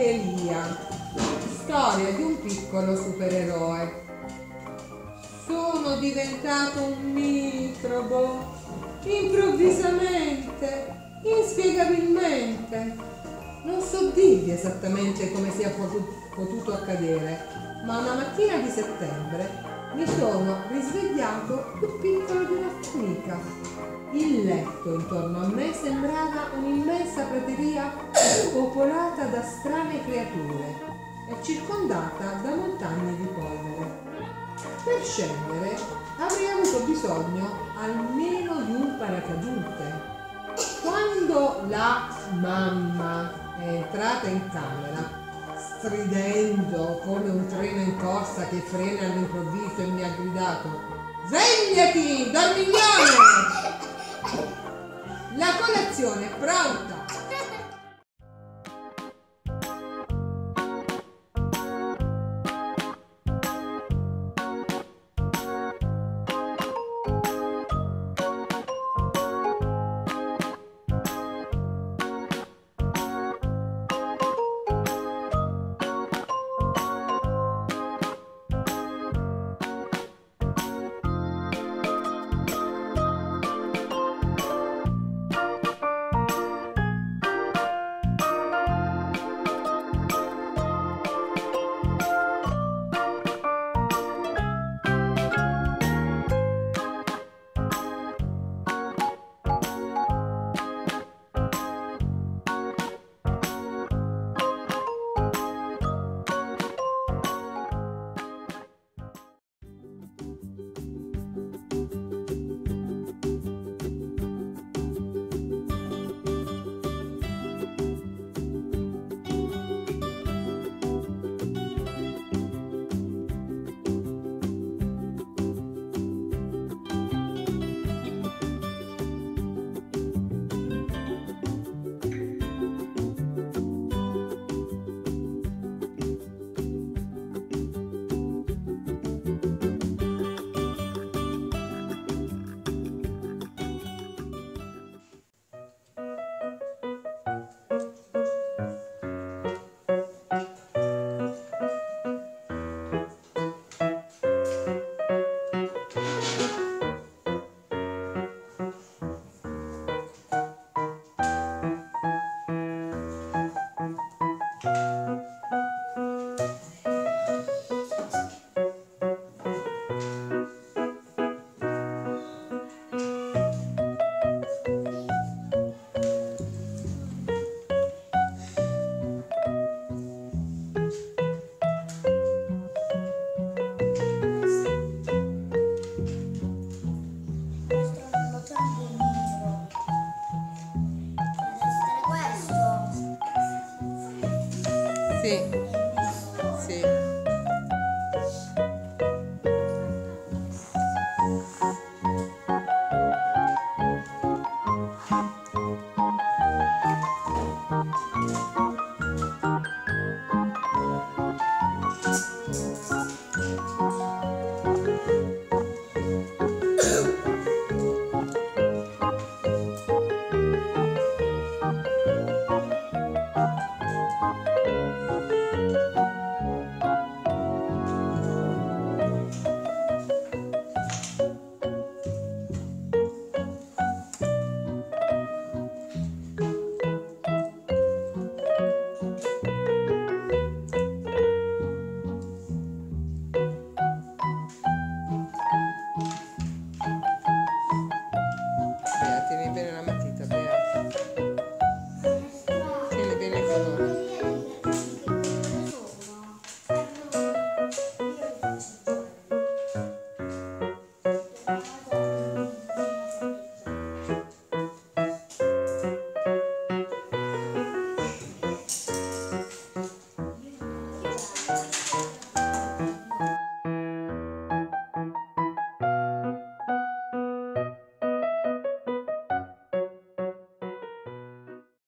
Elia. Storia di un piccolo supereroe. Sono diventato un mitrobo improvvisamente, inspiegabilmente. Non so dirvi esattamente come sia potuto accadere, ma una mattina di settembre mi sono risvegliato più piccolo di una formica. Il letto intorno a me sembrava un'immensa prateria popolata da strane creature e circondata da montagne di polvere. Per scendere avrei avuto bisogno almeno di un paracadute. Quando la mamma è entrata in camera, stridendo come un treno in corsa che frena all'improvviso e mi ha gridato Svegliati, dormiglione! La colazione è pronta! Sí.